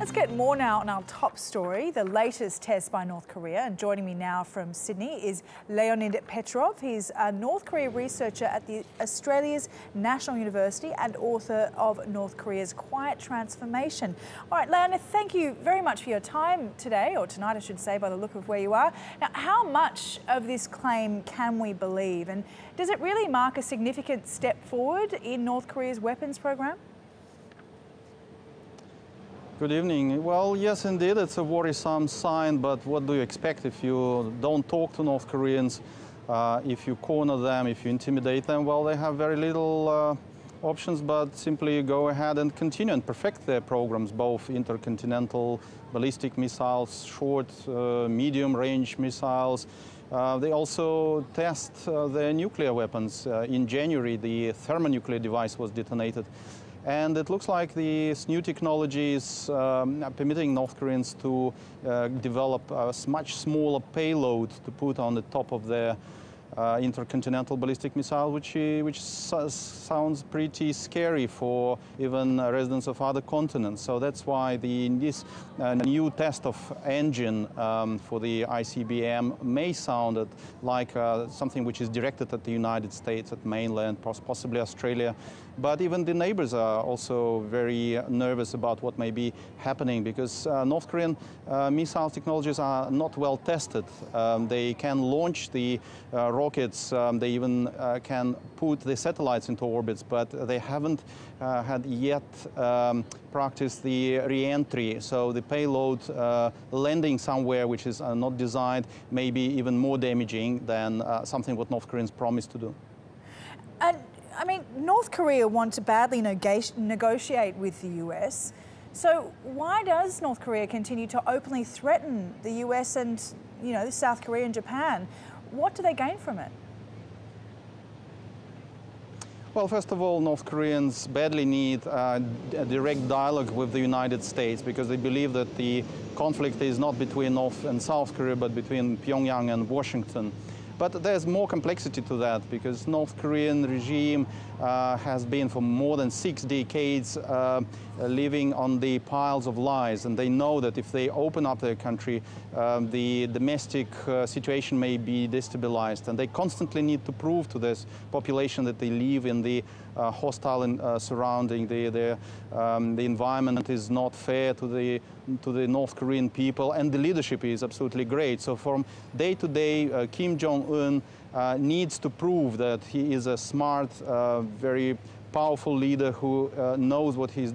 Let's get more now on our top story, the latest test by North Korea. And joining me now from Sydney is Leonid Petrov. He's a North Korea researcher at the Australia's National University and author of North Korea's Quiet Transformation. All right, Leonid, thank you very much for your time today, or tonight, I should say, by the look of where you are. Now, how much of this claim can we believe? And does it really mark a significant step forward in North Korea's weapons program? Good evening. Well, yes, indeed, it's a worrisome sign, but what do you expect if you don't talk to North Koreans, uh, if you corner them, if you intimidate them? Well, they have very little uh, options, but simply go ahead and continue and perfect their programs, both intercontinental ballistic missiles, short, uh, medium range missiles. Uh, they also test uh, their nuclear weapons. Uh, in January, the thermonuclear device was detonated. And it looks like this new technology is um, permitting North Koreans to uh, develop a much smaller payload to put on the top of their intercontinental ballistic missile, which, uh, which sounds pretty scary for even residents of other continents. So that's why the, this uh, new test of engine um, for the ICBM may sound like uh, something which is directed at the United States, at mainland, possibly Australia. But even the neighbors are also very nervous about what may be happening because uh, North Korean uh, missile technologies are not well tested. Um, they can launch the rockets, um, they even uh, can put the satellites into orbits, but they haven't uh, had yet um, practiced the re-entry. So the payload uh, landing somewhere which is uh, not designed may be even more damaging than uh, something what North Koreans promised to do. And I mean, North Korea wants to badly negotiate with the US. So why does North Korea continue to openly threaten the US and, you know, South Korea and Japan? What do they gain from it? Well, first of all, North Koreans badly need uh, a direct dialogue with the United States because they believe that the conflict is not between North and South Korea, but between Pyongyang and Washington. But there's more complexity to that because North Korean regime uh, has been for more than six decades uh, living on the piles of lies. And they know that if they open up their country, um, the domestic uh, situation may be destabilized. And they constantly need to prove to this population that they live in the uh, hostile uh, surrounding. The, the, um, the environment is not fair to the, to the North Korean people. And the leadership is absolutely great. So from day to day, Kim Jong Uh, needs to prove that he is a smart, uh, very powerful leader who uh, knows what he's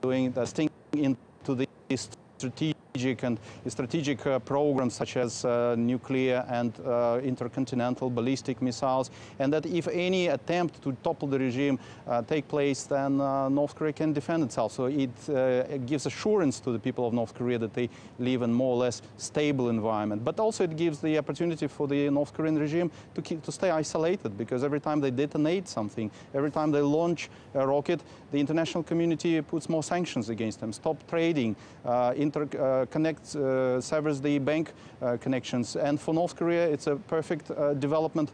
doing, that's thinking into the strategic strategic and strategic uh, programs such as uh, nuclear and uh, intercontinental ballistic missiles, and that if any attempt to topple the regime take place, then North Korea can defend itself. So it, it, gives assurance to the people of North Korea that they live in more or less stable environment. But also it gives the opportunity for the North Korean regime to, keep, to stay isolated because every time they detonate something, every time they launch a rocket, the international community puts more sanctions against them, stop trading, uh, inter, uh, connects, uh, severs the bank uh, connections. And for North Korea, it's a perfect uh, development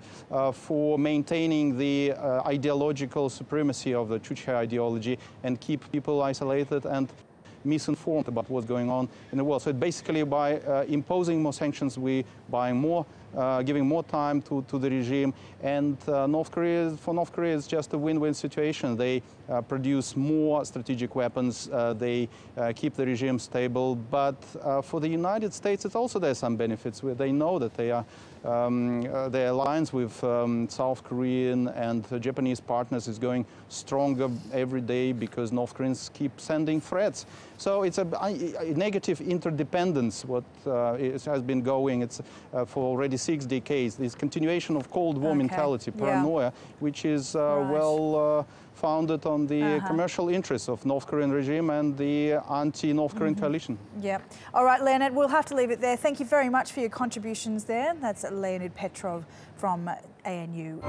for maintaining the ideological supremacy of the Juche ideology and keep people isolated and misinformed about what's going on in the world. So basically by uh, imposing more sanctions, we buying more, uh, giving more time to, to the regime. And uh, North Korea, for North Korea, it's just a win-win situation. They uh, produce more strategic weapons. Uh, they uh, keep the regime stable. But for the United States, it also there's some benefits where they know that they are um, uh, their alliance with um, South Korean and Japanese partners is going stronger every day because North Koreans keep sending threats. So it's a, a negative interdependence what uh, has been going it's, uh, for already six decades, this continuation of Cold War okay. mentality, paranoia, yeah. which is uh, right. well uh, founded on the uh -huh. commercial interests of North Korean regime and the anti-North Korean mm -hmm. coalition. Yeah. All right, Leonid, we'll have to leave it there. Thank you very much for your contributions there. That's Leonid Petrov from ANU.